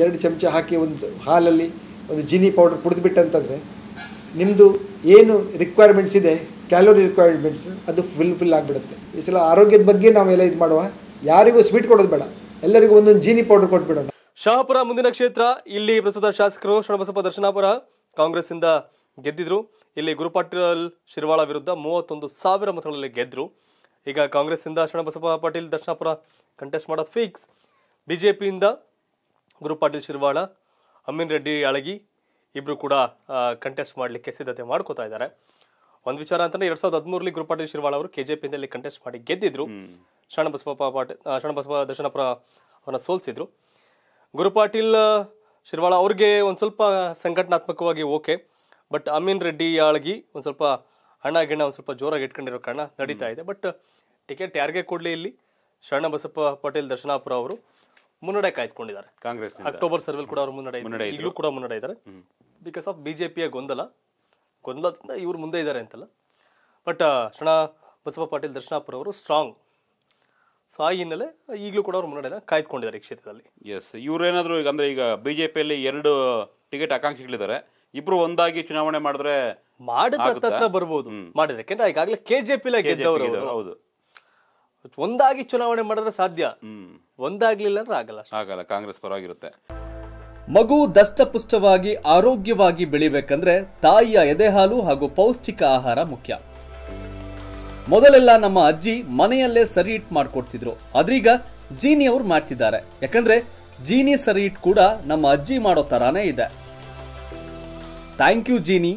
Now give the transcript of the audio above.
ಎರಡು ಚಮಚ ಹಾಕಿ ಒಂದು ಹಾಲಲ್ಲಿ ಒಂದು ಜಿನಿ ಪೌಡರ್ ಕುಡಿದ್ಬಿಟ್ಟಂತಂದರೆ ನಿಮ್ಮದು ಏನು ರಿಕ್ವೈರ್ಮೆಂಟ್ಸ್ ಇದೆ ಕ್ಯಾಲೋರಿ ರಿಕ್ವೈರ್ಮೆಂಟ್ಸ್ ಅದು ಫುಲ್ ಫಿಲ್ ಆಗಿಬಿಡುತ್ತೆ. ಈ ಸಲ ಆರೋಗ್ಯದ ಬಗ್ಗೆ ನಾವೆಲ್ಲ ಇದು ಮಾಡುವ. ಯಾರಿಗೂ ಸ್ವೀಟ್ ಕೊಡೋದು ಬೇಡ. ಎಲ್ಲರಿಗೂ ಒಂದೊಂದು ಜೀನಿ ಪೌಡರ್ ಕೊಟ್ಬಿಡೋಣ. ಶಾಹಪುರ ಮುಂದಿನ ಕ್ಷೇತ್ರ, ಇಲ್ಲಿ ಪ್ರಸ್ತುತ ಶಾಸಕರು ಶರಣಬಸಪ್ಪ ದರ್ಶನಾಪುರ ಕಾಂಗ್ರೆಸ್ ಇಂದ ಗೆದ್ದಿದ್ರು. ಇಲ್ಲಿ ಗುರುಪಾಟೀಲ್ ಶಿರ್ವಾಳ ವಿರುದ್ಧ ಮೂವತ್ತೊಂದು ಸಾವಿರ ಮತಗಳಲ್ಲಿ ಗೆದ್ರು. ಈಗ ಕಾಂಗ್ರೆಸ್ ಇಂದ ಶರಣಬಸಪ್ಪ ಪಾಟೀಲ್ ದರ್ಶನಾಪುರ ಕಂಟೆಸ್ಟ್ ಮಾಡೋದು ಫಿಕ್ಸ್ ಬಿಜೆಪಿಯಿಂದ ಗುರುಪಾಟೀಲ್ ಶಿರ್ವಾಳ ಅಮೀನ್ ರೆಡ್ಡಿ ಅಳಗಿ ಇಬ್ಬರು ಕೂಡ ಕಂಟೆಸ್ಟ್ ಮಾಡಲಿಕ್ಕೆ ಸಿದ್ಧತೆ ಮಾಡ್ಕೋತಾ ಇದ್ದಾರೆ. ಒಂದು ವಿಚಾರ ಅಂತಂದ್ರೆ ಎರಡ್ ಸಾವಿರದ ಹದಿಮೂರರಲ್ಲಿ ಗುರುಪಾಟೀಲ್ ಶಿರ್ವಾಳ ಅವರು ಕೆಜೆಪಿಯಿಂದ ಇಲ್ಲಿ ಕಂಟೆಸ್ಟ್ ಮಾಡಿ ಗೆದ್ದಿದ್ರು. ಶರಣಬಸಪ್ಪ ಪಾಟೀಲ್ ಶರಣಬಸಪ್ಪ ದರ್ಶನಪುರ ಅವರನ್ನ ಸೋಲಿಸಿದ್ರು. ಗುರುಪಾಟೀಲ್ ಶಿರ್ವಾಳ ಅವ್ರಿಗೆ ಒಂದು ಸ್ವಲ್ಪ ಸಂಘಟನಾತ್ಮಕವಾಗಿ ಓಕೆ. ಬಟ್ ಅಮೀನ್ ರೆಡ್ಡಿ ಯಾಳಗಿ ಒಂದು ಸ್ವಲ್ಪ ಹಣ ಗಿಣ ಒಂದು ಸ್ವಲ್ಪ ಜೋರಾಗಿ ಇಟ್ಕೊಂಡಿರೋ ಕಾರಣ ನಡೀತಾ ಇದೆ. ಬಟ್ ಟಿಕೆಟ್ ಯಾರಿಗೆ ಕೊಡಲಿ ಇಲ್ಲಿ? ಶರಣ ಬಸಪ್ಪ ಪಾಟೀಲ್ ದರ್ಶನಾಪುರ ಅವರು. ಮುನ್ನಡೆ ಕಾಯ್ದುಕೊಂಡಿದ್ದಾರೆ. ಕಾಂಗ್ರೆಸ್ ಅಕ್ಟೋಬರ್ ಸರ್ವೆಲ್ ಕೂಡ ಅವರು ಮುನ್ನಡೆ. ಈಗಲೂ ಕೂಡ ಮುನ್ನಡೆ ಇದ್ದಾರೆ. ಬಿಕಾಸ್ ಆಫ್ ಬಿಜೆಪಿಯ ಗೊಂದಲ. ಗೊಂದಲದಿಂದ ಇವರು ಮುಂದೆ ಇದ್ದಾರೆ ಅಂತಲ್ಲ. ಬಟ್ ಶರಣ ಬಸವ ಪಾಟೀಲ್ ದರ್ಶನಾಪುರ ಅವರು ಸ್ಟ್ರಾಂಗ್ ಸೊ ಆ ಹಿನ್ನೆಲೆ ಈಗಲೂ ಕೂಡ ಅವರು ಮುನ್ನಡೆನ ಕಾಯ್ದುಕೊಂಡಿದ್ದಾರೆ ಈ ಕ್ಷೇತ್ರದಲ್ಲಿ. ಎಸ್ ಇವರೇನಾದರೂ ಈಗ ಅಂದರೆ ಈಗ ಬಿಜೆಪಿಯಲ್ಲಿ ಎರಡು ಟಿಕೆಟ್ ಆಕಾಂಕ್ಷಿಗಳಿದ್ದಾರೆ. ಇಬ್ರು ಒಂದಾಗಿ ಚುನಾವಣೆ ಮಾಡಿದ್ರೆ ಮಾಡಿದ್ರೆ? ಹತ್ರ ಬರ್ಬೋದು. ಮಾಡಿದ್ರೆ. ಯಾಕೆಂದ್ರೆ ಈಗಾಗಲೇ ಕೆಜೆಪಿ ಗೆದ್ದವರು ಗೆದ್ದವ್ರು, ಹೌದು. ಒಂದಾಗಿ ಚುನಾವಣೆ ಮಾಡಿದ್ರೆ ಸಾಧ್ಯ. ಒಂದಾಗ್ಲಿಲ್ಲ ಅಂದ್ರೆ ಆಗಲ್ಲ ಆಗಲ್ಲ ಕಾಂಗ್ರೆಸ್ ಪರವಾಗಿರುತ್ತೆ. ಮಗು ದಷ್ಟಪುಷ್ಟವಾಗಿ ಆರೋಗ್ಯವಾಗಿ ಬೆಳಿಬೇಕಂದ್ರೆ ತಾಯಿಯ ಎದೆಹಾಲು ಹಾಗೂ ಪೌಷ್ಟಿಕ ಆಹಾರ ಮುಖ್ಯ. ಮೊದಲೆಲ್ಲ ನಮ್ಮ ಅಜ್ಜಿ ಮನೆಯಲ್ಲೇ ಸರಿ ಇಟ್ ಮಾಡ್ಕೊಡ್ತಿದ್ರು. ಅದ್ರೀಗ ಜೀನಿ ಅವ್ರು ಮಾಡ್ತಿದ್ದಾರೆ. ಯಾಕಂದ್ರೆ ಜೀನಿ ಸರಿ ಇಟ್ ಕೂಡ ನಮ್ಮ ಅಜ್ಜಿ ಮಾಡೋ ತರಾನೇ ಇದೆ. Thank you Jeeni.